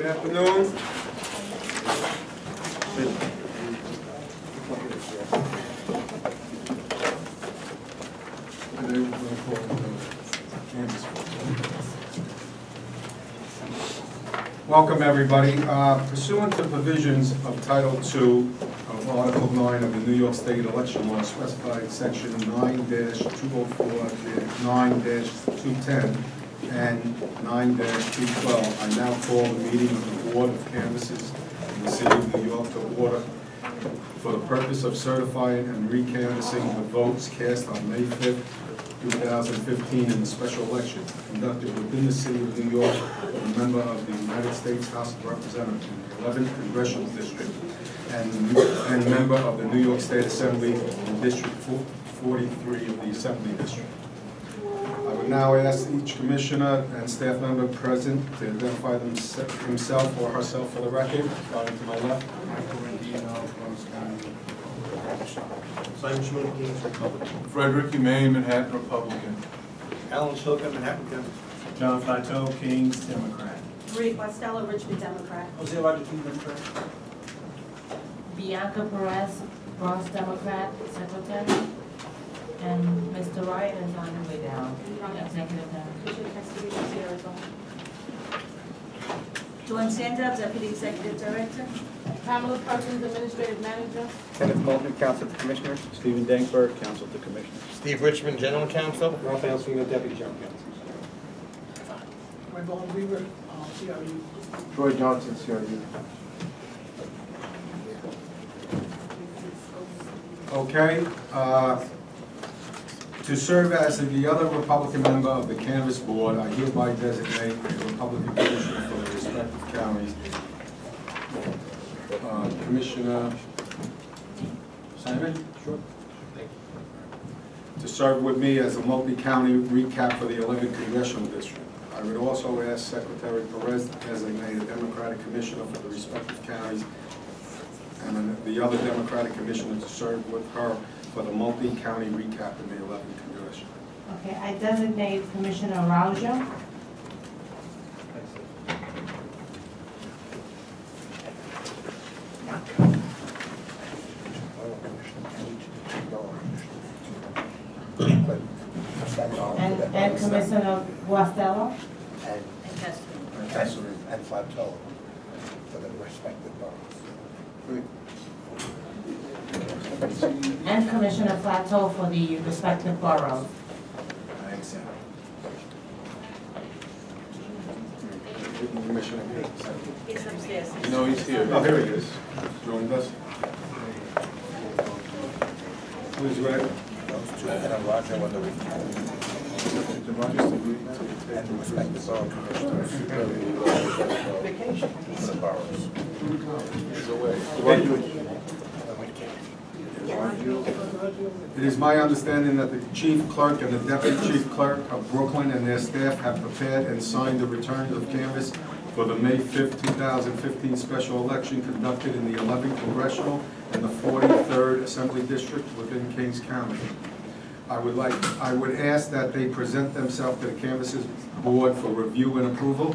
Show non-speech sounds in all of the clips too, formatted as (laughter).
Good afternoon. Welcome, everybody. Uh, Pursuant to provisions of Title II of Article 9 of the New York State Election Law specified Section 9-204, 9-210, and 9-212, I now call the meeting of the Board of Canvassers in the City of New York to order for the purpose of certifying and recanvassing the votes cast on May 5th, 2015 in the special election conducted within the City of New York a member of the United States House of Representatives in the 11th Congressional District and and member of the New York State Assembly in District 43 of the Assembly District. I now ask each commissioner and staff member present to identify themse- himself or herself for the record, starting to my left. Michael Rendino, Rose County. Simon Schmidt, Kings Republican. Frederick Umane, Manhattan Republican. Alan Silka, Manhattan Democrat. John Flateau, Kings Democrat. Marie Costello, Richmond Democrat. Jose Roger, King Democrat. Bianca Perez, Bronx Democrat, Secretary. And Mr. Wright is on his way down, Executive Director. Commissioner Castillo, Sierra Club. Joan Sandra, Deputy Executive Director. Pamela Perkins, Administrative Manager. Kenneth Moulton, Council to Commissioners. Stephen Denkberg, Council to Commissioners. Steve Richman, General Counsel. Raphael Swing, Deputy General Counsel. Ravon Weaver, uh, CRU. Troy Johnson, CRU. Okay, uh, to serve as the other Republican member of the Canvas Board, I hereby designate the Republican Commissioner for the respective counties. Uh, Commissioner Simon? Sure. thank you. To serve with me as a multi-county recap for the 11th Congressional District. I would also ask Secretary Perez to designate a Democratic Commissioner for the respective counties and the other Democratic commissioner to serve with her for the multi-county recap in the 11th Congression. Okay, I designate Commissioner Araujo. And, and Commissioner Guastella. And And Castillo. And Kasserine. and Flateau for the respective boroughs. And Commissioner Flateau for the respective boroughs. Thanks. Commissioner Gates. He's upstairs. You he's here. Oh, here he is. Joined us. Please, Ray. Those two, and Roger on the recap. And the respective borough commissioners Vacation. the boroughs. It is my understanding that the chief clerk and the deputy chief clerk of Brooklyn and their staff have prepared and signed the returns of canvass for the May 5th, 2015 special election conducted in the 11th Congressional and the 43rd Assembly District within Kings County. I would like, I would ask that they present themselves to the canvassers board for review and approval.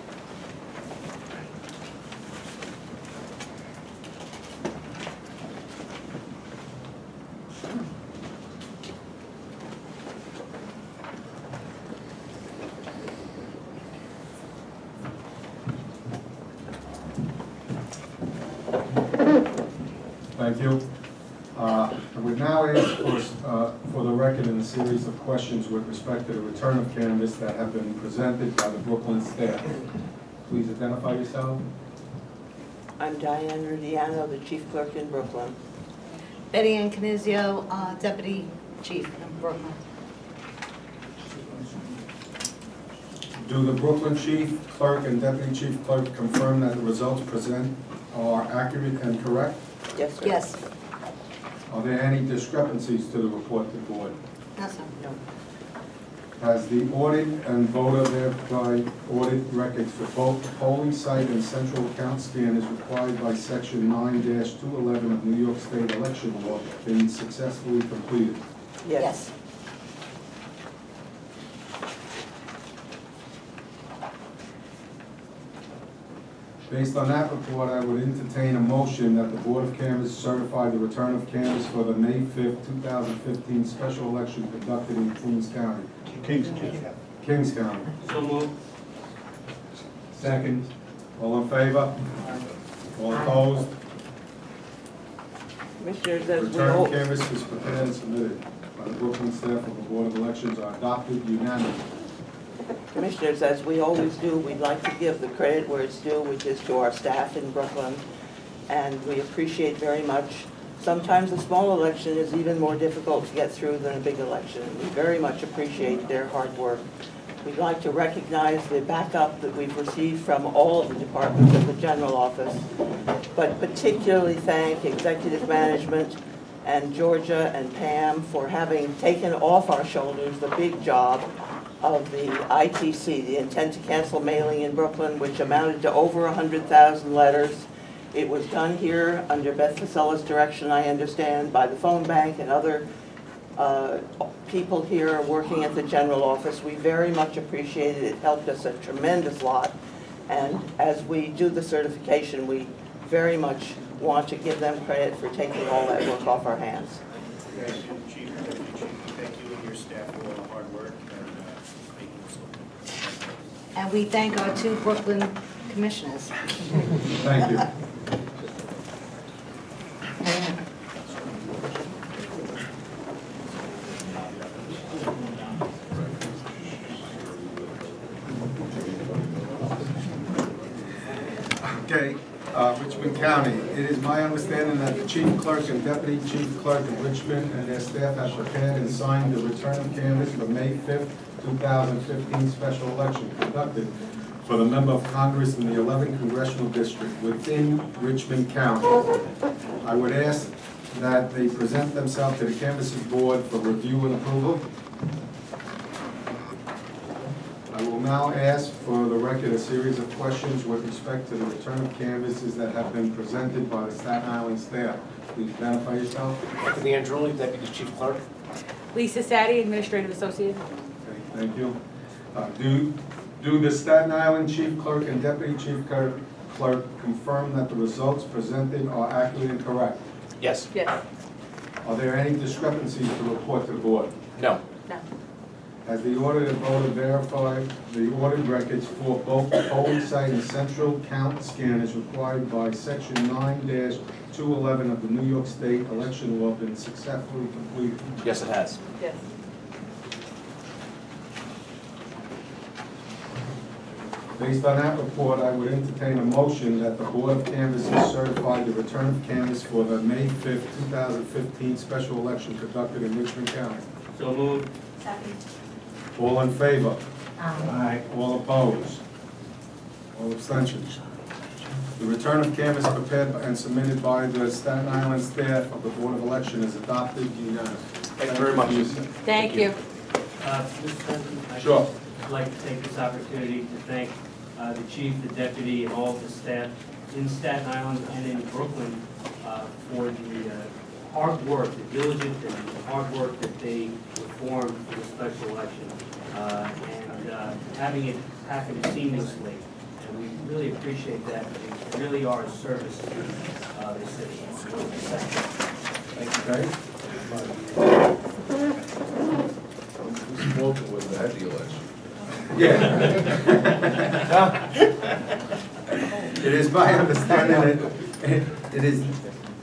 series of questions with respect to the return of canvas that have been presented by the Brooklyn staff. Please identify yourself. I'm Diane Rudiano, the chief clerk in Brooklyn. Betty Ann Canizio, uh, Deputy Chief in Brooklyn. Do the Brooklyn chief clerk and deputy chief clerk confirm that the results present are accurate and correct? Yes, sir? Yes. Are there any discrepancies to the report to the board? That's all. No. Has the audit and voter thereby audit records for both polling site and central count scan as required by section nine two eleven of New York State election law been successfully completed? Yes. Based on that report, I would entertain a motion that the Board of Canvass certify the return of canvass for the May fifth, two thousand fifteen special election conducted in Queens County, Kings County. Kings County. So moved. Second. All in favor? All opposed? Commissioners, as we Return all, of canvass is prepared and submitted by the Brooklyn staff of the Board of Elections are adopted unanimously. Commissioners, as we always do, we'd like to give the credit where it's due, which is to our staff in Brooklyn. And we appreciate very much. Sometimes a small election is even more difficult to get through than a big election. We very much appreciate their hard work. We'd like to recognize the backup that we've received from all of the departments of the general office, but particularly thank executive management and Georgia and Pam for having taken off our shoulders the big job of the ITC, the intent to cancel mailing in Brooklyn, which amounted to over 100,000 letters. It was done here under Beth Facella's direction, I understand, by the phone bank and other uh, people here working at the general office. We very much appreciate it. It helped us a tremendous lot. And as we do the certification, we very much want to give them credit for taking all that work off our hands. Thank you, Chief, Chief, thank you and your staff for all the hard work and uh, making this look. And we thank our two Brooklyn commissioners. Thank you. (laughs) Okay, uh, Richmond County, it is my understanding that the chief clerk and deputy chief clerk of Richmond and their staff have prepared and signed the return of canvass for May fifth, two thousand fifteen special election conducted for the member of Congress in the eleventh congressional district within Richmond County. I would ask that they present themselves to the canvassing board for review and approval. I will now ask for the record a series of questions with respect to the return of canvases that have been presented by the Staten Island staff. Please identify yourself. Anthony Androli, Deputy Chief Clerk. Lisa Sadie, Administrative Associate. Okay, thank you. Uh, Do, do the Staten Island chief clerk and deputy chief clerk clerk confirm that the results presented are accurate and correct? Yes. Yes. Are there any discrepancies to report to the board? No. No. Has the auditor voted verified the audit records for both the polling site and central count scan as required by section nine two eleven of the New York State election law been successfully completed? Yes, it has. Yes. Based on that report, I would entertain a motion that the Board of Canvassers certify the return of canvass for the May fifth, two thousand fifteen special election conducted in Richmond County. So moved. Second. All in favor? Aye. All opposed? All abstentions? The return of canvass prepared and submitted by the Staten Island staff of the Board of Election is adopted unanimously. Thank you very much. Mr. Thank you. Uh, Mr. President, I'd Sure. like to take this opportunity to thank uh, the chief, the deputy, and all of the staff in Staten Island and in Brooklyn uh, for the uh, hard work, the diligent and the hard work that they performed for the special election, uh, and uh, having it happen seamlessly. And we really appreciate that. They really are a service to uh, the city. Thank you, very Okay? Smoking was at the election. Yeah. (laughs) It is my understanding that, it is,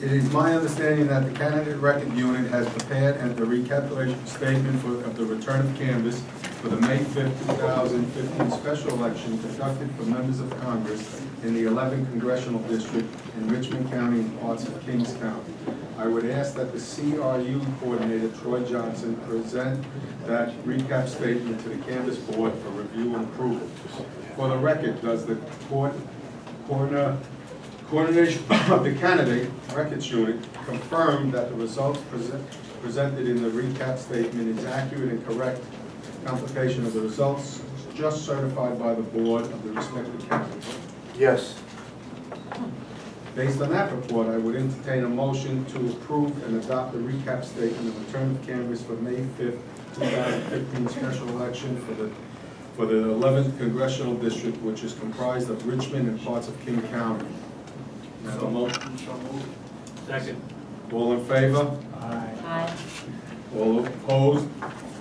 it is my understanding that the candidate record unit has prepared and the recapitulation statement for, of the return of canvass for the May fifth, two thousand fifteen special election conducted for members of Congress in the eleventh congressional district in Richmond County and parts of Kings County. I would ask that the CRU coordinator, Troy Johnson, present that recap statement to the canvas board for review and approval. For the record, does the court, coroner, coordination (coughs) of the candidate records unit confirmed that the results present, presented in the recap statement is accurate and correct complication of the results just certified by the board of the respective counties. Yes. Based on that report, I would entertain a motion to approve and adopt the recap statement of the return of canvas for May fifth, two thousand fifteen special election for the, for the eleventh congressional district, which is comprised of Richmond and parts of King County. May I have a motion? Second. All in favor? Aye. All opposed?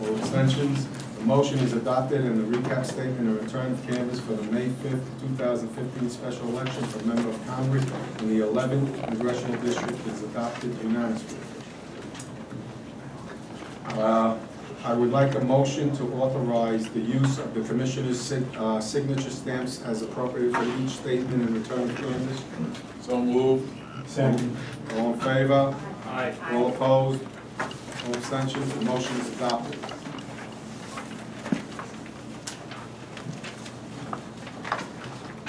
All abstentions? The motion is adopted and the recap statement of return of canvas for the May fifth, two thousand fifteen special election for member of Congress in the eleventh congressional district is adopted unanimously. Uh, I would like a motion to authorize the use of the commissioner's sig- uh, signature stamps as appropriate for each statement in return of canvas. So moved. Second. All in favor? Aye. All opposed? All abstentions? The motion is adopted.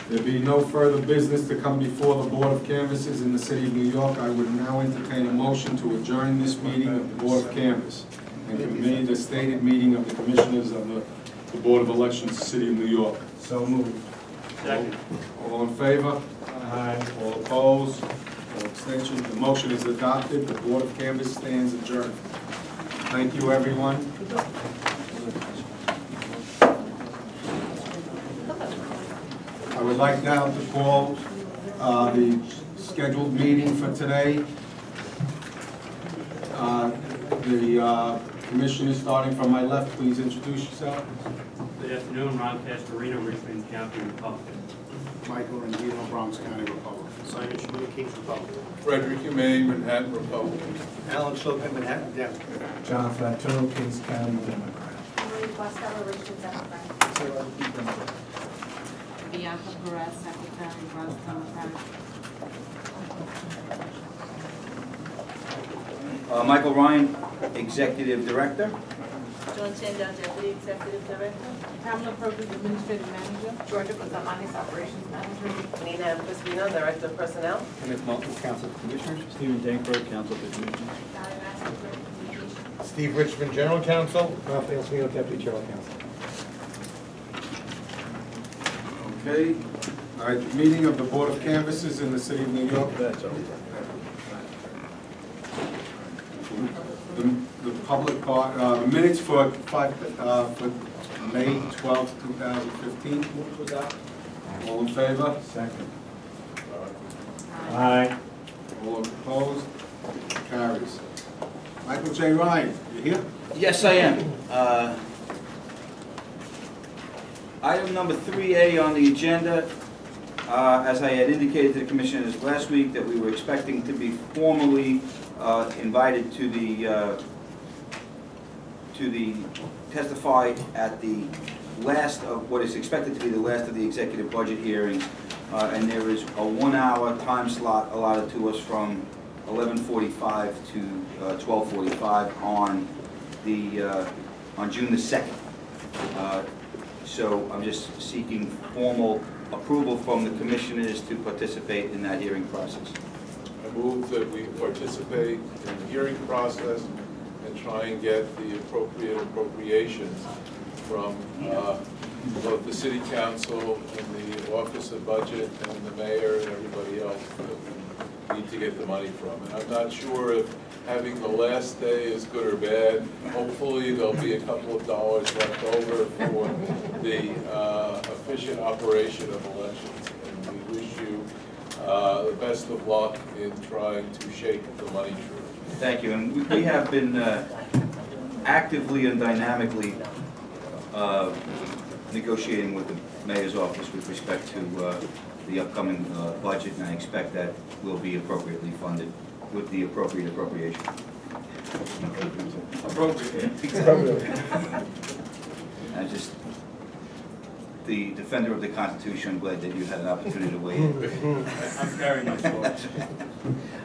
There be no further business to come before the Board of Canvassers in the city of New York. I would now entertain a motion to adjourn this meeting of the Board of Canvass and convene the stated meeting of the Commissioners of the, the Board of Elections, City of New York. So moved. Second. All in favor? Aye. All opposed? All abstentions? The motion is adopted. The Board of Canvass stands adjourned. Thank you, everyone. I would like now to call uh, the scheduled meeting for today. Uh, The uh, commission is starting from my left. Please introduce yourself. Good afternoon, Ron Castorina, Richmond County Republican. Michael Rendino, Bronx County Republican. Simon Schuster, Kings Republican. Frederick Umane, Manhattan Republican. Alan Slogan, Manhattan Democrat. John Flateau, Kings County Democrat. Marie Costello, Richmond Democrat. Bianca Perez, Secretary, Bronx Democrat. Uh, Michael Ryan, Executive Director. John Chandler, Deputy Executive Director. Pamela Perkins, Administrative Manager. Georgia Kozamanis, Operations Manager. Nina Crispino, Director of Personnel. Kenneth Malton, Council of Commissioners. Stephen Denkberg, Council of Commissioners. Diane Astor, Clerk of Communications. Steve Richman, General Counsel. Raphael Smino, Deputy General Counsel. Okay, all right, meeting of the Board of Canvassers in the city of New York. That's all. The the public part, uh, minutes for five, uh, for May twelfth, two thousand fifteen. All in favor? Second. Aye. All opposed? Carries. Michael J. Ryan, you here? Yes, I am. Uh, Item number 3A on the agenda, uh, as I had indicated to the commissioners last week, that we were expecting to be formally uh, invited to the, uh, to the, testify at the last of, what is expected to be the last of the executive budget hearings. Uh, And there is a one-hour time slot allotted to us from 11:45 to uh, 12:45 on the, uh, on June the 2nd. Uh, So I'm just seeking formal approval from the commissioners to participate in that hearing process. I move that we participate in the hearing process try and get the appropriate appropriations from uh, both the city council and the office of budget and the mayor and everybody else that we need to get the money from. And I'm not sure if having the last day is good or bad. Hopefully, there'll be a couple of dollars left over for the uh, efficient operation of elections. And we wish you uh, the best of luck in trying to shake the money tree. Thank you, and we- we have been uh, actively and dynamically uh, negotiating with the mayor's office with respect to uh, the upcoming uh, budget, and I expect that will be appropriately funded with the appropriate appropriation. Appropriate. I just, the defender of the Constitution, I'm glad that you had an opportunity to weigh in. I'm carrying my sword.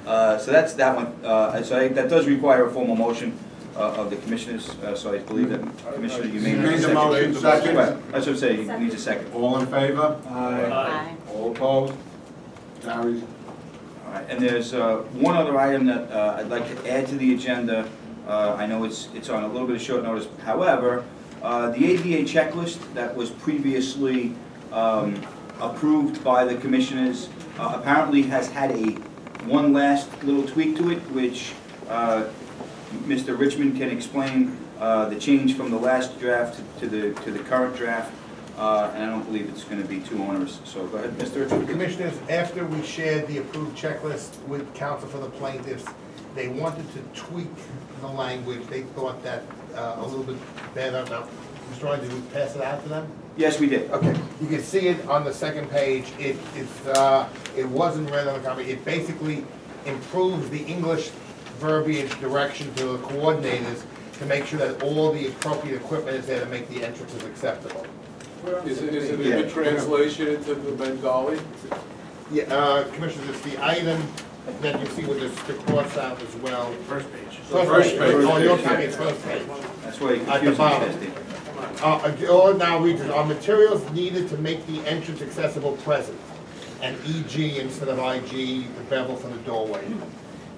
Uh, So that's that one. Uh, So I- that does require a formal motion uh, of the commissioners, uh, so I believe that Commissioner, you may You need a made the second. motion, second. Right, That's what I'm saying, you need a second. All in favor? Aye. Aye. All opposed? Carries. All right, and there's uh, one other item that uh, I'd like to add to the agenda. Uh, I know it's, it's on a little bit of short notice, however, Uh, The ADA checklist that was previously um, approved by the commissioners uh, apparently has had a one last little tweak to it, which uh, Mr. Richman can explain uh, the change from the last draft to the, to the current draft, uh, and I don't believe it's going to be too onerous. So go ahead, Mr. Richman. Commissioners, after we shared the approved checklist with counsel for the plaintiffs, they wanted to tweak the language. They thought that uh, a little bit better. Now, Mr. Ryan, did we pass it out to them? Yes, we did. Okay, you can see it on the second page. It, it's, uh, it wasn't read on the copy. It basically improves the English verbiage direction to the coordinators to make sure that all the appropriate equipment is there to make the entrances acceptable. Is it, is it a Yeah. good translation into the Bengali? Yeah, uh, Commissioners, it's the item that you see with the, the cross out as well. First page. First page. Oh, your copy is first page. That's why you At the confused me, bottom. Steve. Uh, or now reads it, are materials needed to make the entrance accessible present? And EG instead of IG, the bevel for the doorway.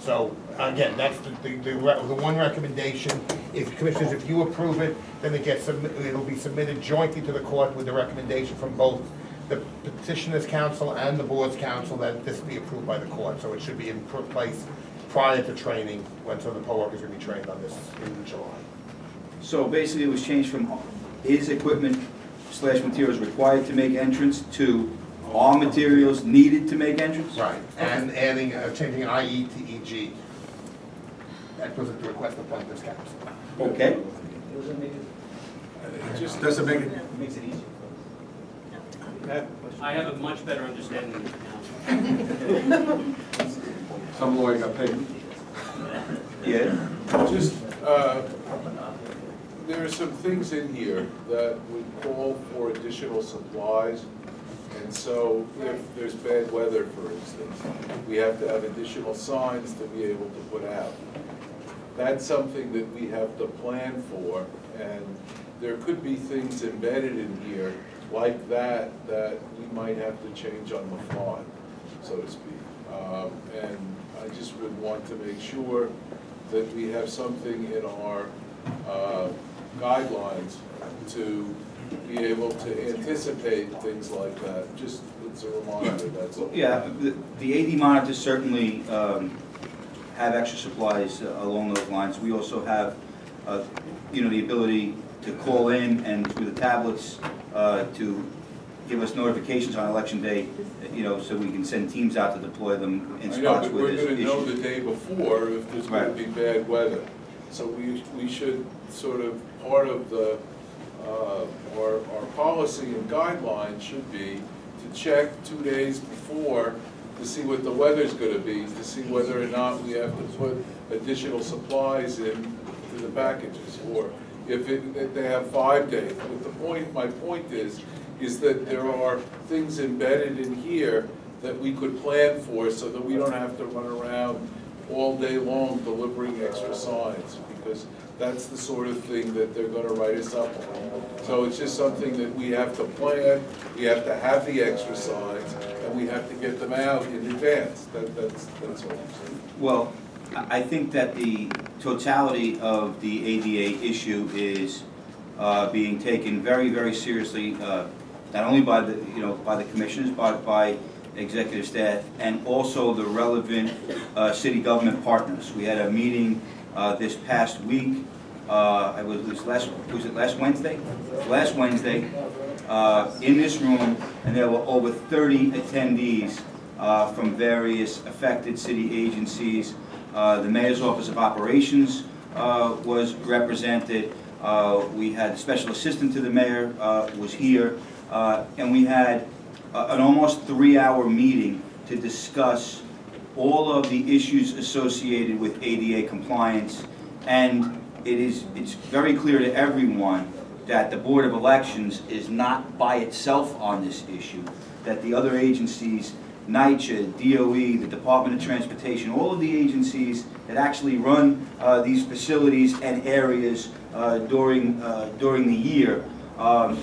So, again, that's the, the, the the one recommendation. If commissioners, if you approve it, then it gets, it'll be submitted jointly to the court with the recommendation from both the petitioner's counsel and the board's counsel that this be approved by the court. So it should be in place prior to training, when some of the poll workers will be trained on this in July. So basically, it was changed from his equipment slash materials required to make entrance to all materials needed to make entrance? Right, and adding, uh, changing IE to EG. That was at the request of plaintiff's counsel. Okay. It just Doesn't make it, Makes it easier. I have a much better understanding of the council. some lawyer got paid. Yeah. Just, uh, there are some things in here that would call for additional supplies. And so if there's bad weather, for instance, we have to have additional signs to be able to put out. That's something that we have to plan for, and there could be things embedded in here like that, that we might have to change on the fly, so to speak. Um, And I just would want to make sure that we have something in our uh, guidelines to be able to anticipate things like that. Just, it's a reminder, that's all. Yeah, the, the AD monitors certainly um, have extra supplies uh, along those lines. We also have, uh, you know, the ability to call in and through the tablets uh, to give us notifications on election day, you know, so we can send teams out to deploy them in I know, spots but where we're gonna know the day before if there's gonna be bad weather. So we, we should sort of, part of the, uh, our, our policy and guidelines should be to check two days before to see what the weather's gonna be, to see whether or not we have to put additional supplies in to the packages, or if it, if they have five days. But the point, my point is, is that there are things embedded in here that we could plan for so that we don't have to run around all day long delivering extra signs, because that's the sort of thing that they're gonna write us up on. So it's just something that we have to plan, we have to have the extra signs, and we have to get them out in advance. That, that's, that's all I'm saying. Well, I I think that the totality of the ADA issue is uh, being taken very, very seriously, uh, not only by the, you know, by the commissioners, but by executive staff, and also the relevant uh, city government partners. We had a meeting uh, this past week, uh, I was, was last, was it last Wednesday? Last Wednesday, uh, in this room, and there were over 30 attendees uh, from various affected city agencies. Uh, The Mayor's Office of Operations was represented. We had the Special Assistant to the Mayor was here. And we had an almost three-hour meeting to discuss all of the issues associated with ADA compliance. And it is, it's very clear to everyone that the Board of Elections is not by itself on this issue, that the other agencies, NYCHA, DOE, the Department of Transportation, all of the agencies that actually run uh, these facilities and areas uh, during, uh, during the year, um,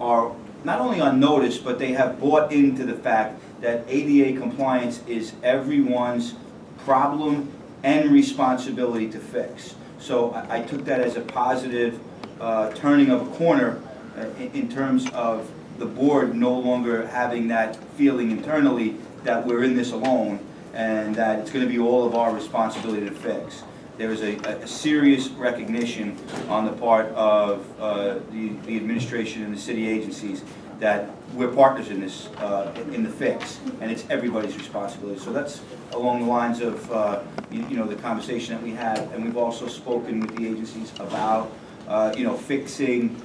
are not only on notice, but they have bought into the fact that ADA compliance is everyone's problem and responsibility to fix. So I, I took that as a positive uh, turning of a corner uh, in in terms of the board no longer having that feeling internally that we're in this alone and that it's going to be all of our responsibility to fix. There is a, a serious recognition on the part of uh, the, the administration and the city agencies that we're partners in this, uh, in the fix, and it's everybody's responsibility. So that's along the lines of, uh, you you know, the conversation that we had, and we've also spoken with the agencies about, uh, you know, fixing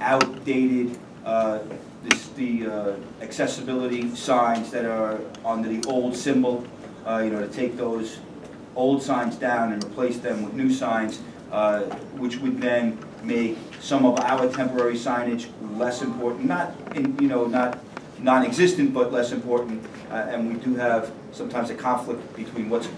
outdated, uh, this, the uh, accessibility signs that are under the old symbol, you know, to take those old signs down and replace them with new signs, uh, which would then make some of our temporary signage less important, not, in you know, not non-existent, but less important. Uh, And we do have sometimes a conflict between what's,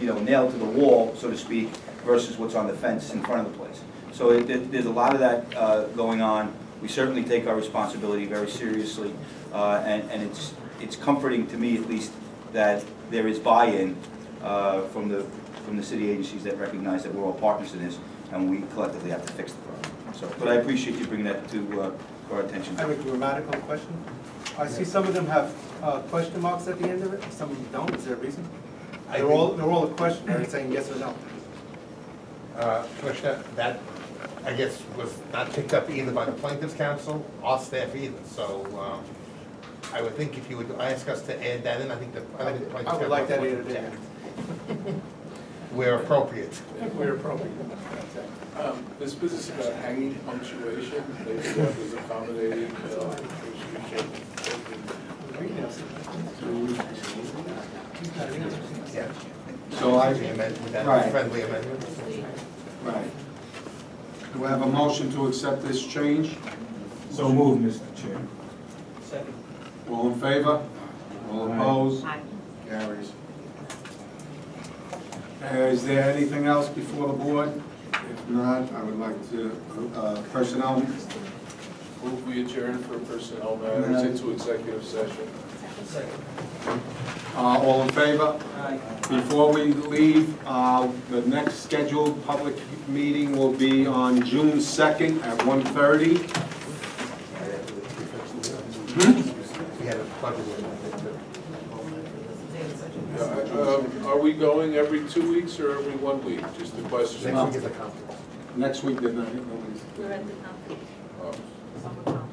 you know, nailed to the wall, so to speak, versus what's on the fence in front of the place. So it- it- there's a lot of that uh, going on. We certainly take our responsibility very seriously, uh, and and it's it's comforting to me, at least, that there is buy-in uh, from the, from the city agencies that recognize that we're all partners in this, and we collectively have to fix the problem. So, but I appreciate you bringing that to uh, our attention. I have a grammatical question. I see some of them have uh, question marks at the end of it, some of them don't, is there a reason? I They're all, they're all a question, they're saying yes or no. Uh, Commissioner, that, I guess, was not picked up either by the plaintiff's counsel or staff either, so um, I would think if you would ask us to add that in, I think the, I think the plaintiff's I would like that counsel- added in. Where appropriate. Where appropriate. Um, This business about hanging punctuation, they thought was accommodating, uh, which Yeah. So I, The amendment, with that Right. friendly amendment. right. Do I have a motion to accept this change? So move, Mr. Chair. Second. All in favor? All opposed? Aye. Carries. Uh, Is there anything else before the board? If not, I would like to, uh, personnel, Move we adjourn for personnel matters into executive session. uh, all in favor? Before we leave, uh, the next scheduled public meeting will be on June 2nd at 1:30. We had a budget. Yeah, um, Are we going every two weeks or every one week? Just a question. Next week is a conference. Next week, they're not, nobody's- We're at the conference. Oh. Summer camp.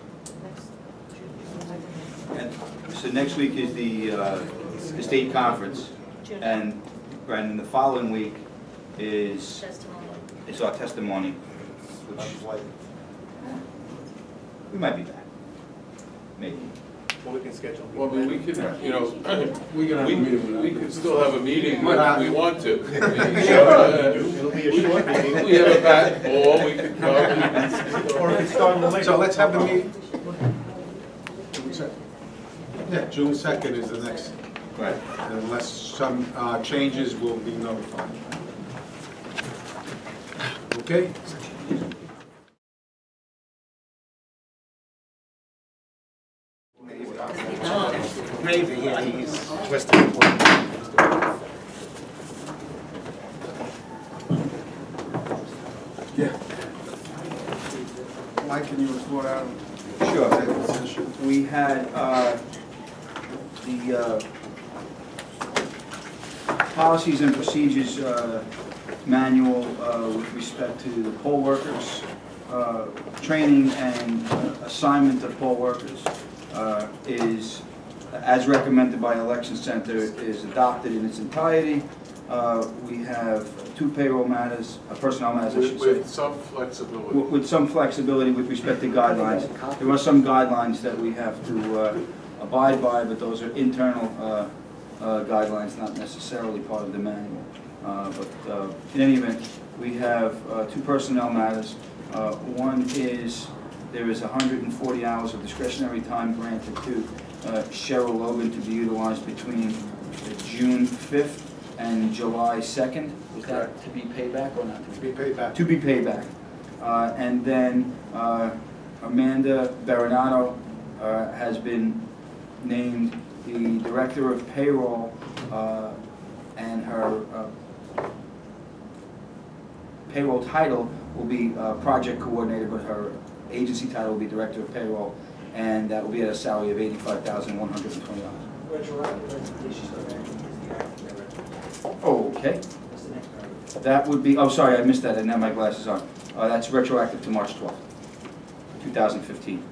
And So next week is the, uh, the state conference, and, and the following week is, Testimony. is our testimony, which we might be back, maybe. Well, we can schedule. Well, I mean, we could, you know, (clears throat) we can have a we, meeting with we them. could still have a meeting But, if we want to. (laughs) I uh, It'll be a short meeting. We have a bat ball, we could come. Or we can start a little later. So let's have the meeting. Yeah, June 2nd is the next, Right. unless some uh, changes will be notified. Okay? Maybe, yeah, twisting. Yeah. Mike, can you report out? Sure. We had uh, the uh, policies and procedures uh, manual uh, with respect to the poll workers, uh, training and uh, assignment of poll workers uh, is, as recommended by Election Center, is adopted in its entirety. Uh, We have two payroll matters, uh, personnel matters, I With, say with some flexibility. with with some flexibility with respect to guidelines. There are some guidelines that we have to uh, abide by, but those are internal uh, uh, guidelines, not necessarily part of the manual. Uh, But uh, in any event, we have uh, two personnel matters. Uh, One is, there is 140 hours of discretionary time granted to Cheryl Logan to be utilized between June 5th and July 2nd. Was that to be paid back or not to be? Be paid back. To be paid back. Uh, And then uh, Amanda Baronato uh, has been named the Director of Payroll, uh, and her uh, payroll title will be uh, project coordinator, but her agency title will be director of payroll, and that will be at a salary of eighty-five thousand one hundred and twenty dollars. Okay. That would be, oh, sorry, I missed that, I didn't have my glasses on. Uh, That's retroactive to March twelfth, two thousand fifteen.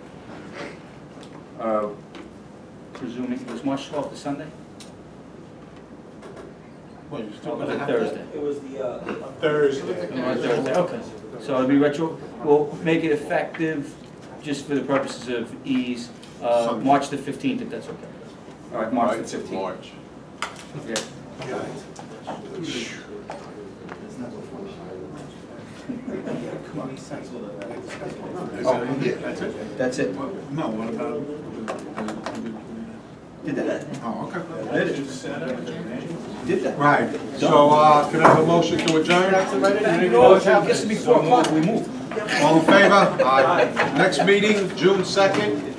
Uh, Presuming, was March twelfth a Sunday? Well, you're Or was it Thursday? It was the, uh, Thursday. Thursday, okay. So it'll be retro, we'll make it effective, just for the purposes of ease, uh, Sunday. March the fifteenth, if that's okay. All right, March the fifteenth. March. Yeah. Oh, yeah, that's it? That's it. No, what about? Did that. Oh, okay. Did. Did that. Right, so, uh, can I have a motion to adjourn? No, it gets to be four o'clock, we move. All in favor? Aye. Next meeting, June second,